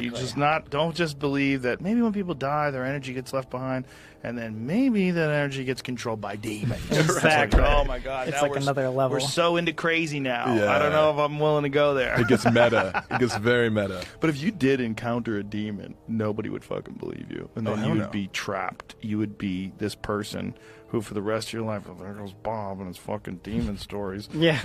You just not don't just believe that maybe when people die, their energy gets left behind, and then maybe that energy gets controlled by demons. Exactly. Like, oh my god, It's like another level. We're so into crazy now. Yeah. I don't know if I'm willing to go there. It gets meta. it gets very meta. But if you did encounter a demon, nobody would fucking believe you, and then oh, you would no. be trapped. You would be this person who, for the rest of your life, oh, there goes Bob and his fucking demon stories. Yeah.